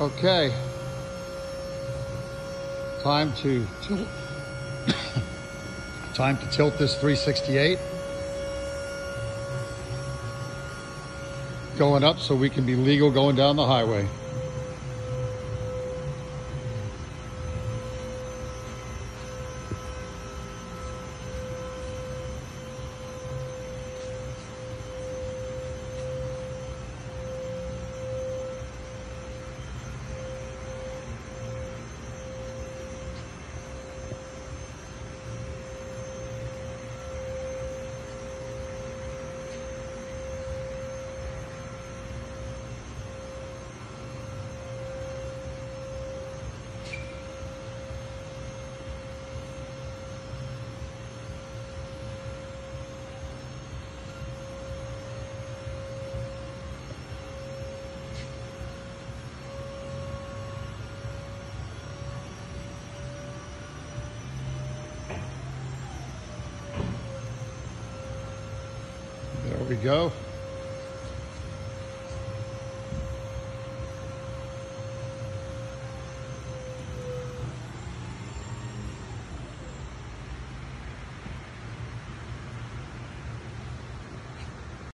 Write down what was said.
Okay. Time to tilt. Time to tilt this 368. Going up so we can be legal going down the highway. We go.